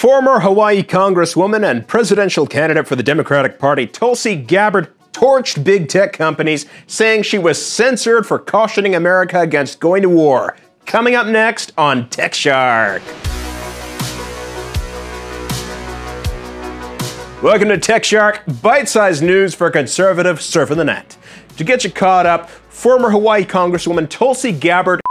Former Hawaii Congresswoman and presidential candidate for the Democratic Party, Tulsi Gabbard, torched big tech companies, saying she was censored for cautioning America against going to war. Coming up next on Tech Shark. Welcome to Tech Shark, bite sized news for conservative surfing the net. To get you caught up, former Hawaii Congresswoman Tulsi Gabbard